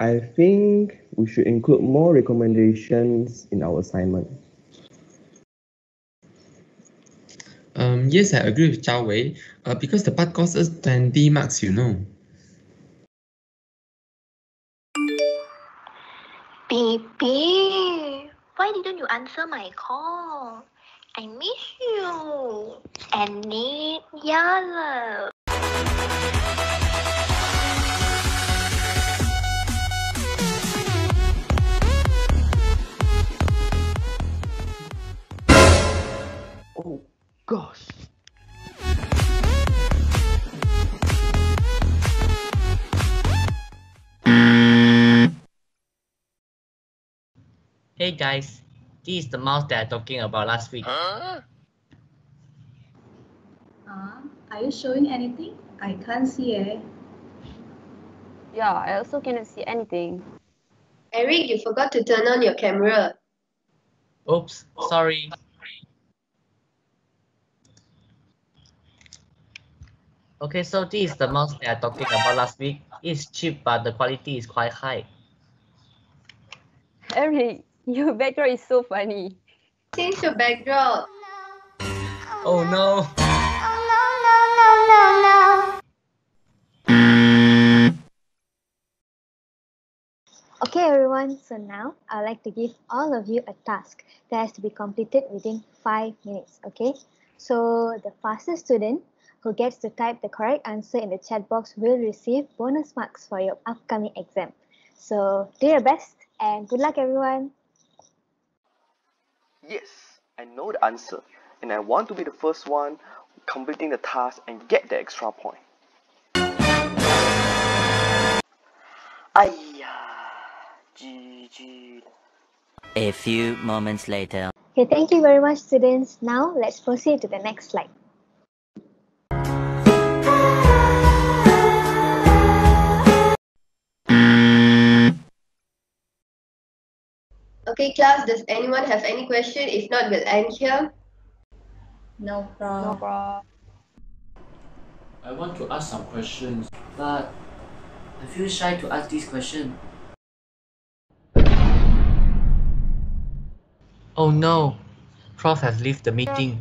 I think we should include more recommendations in our assignment. Um, yes, I agree with Zhao Wei. Uh, because the part costs us 20 marks, you know. Baby, why didn't you answer my call? I miss you and need your Oh gosh. Hey guys, this is the mouse that I talking about last week. Uh, are you showing anything? I can't see eh. Yeah, I also cannot see anything. Eric, you forgot to turn on your camera. Oops, sorry. Okay, so this is the mouse that I talking about last week. It's cheap, but the quality is quite high. Eric, your background is so funny. Change your backdrop. Oh no! Okay everyone, so now I'd like to give all of you a task that has to be completed within 5 minutes, okay? So the fastest student who gets to type the correct answer in the chat box will receive bonus marks for your upcoming exam. So do your best and good luck everyone! Yes, I know the answer, and I want to be the first one completing the task and get the extra point. Aiya, GG. A few moments later. Okay, thank you very much students. Now let's proceed to the next slide. Okay, class, does anyone have any question? If not, we'll end here. No No problem. problem. I want to ask some questions, but I feel shy to ask this question. Oh no! Prof has left the meeting.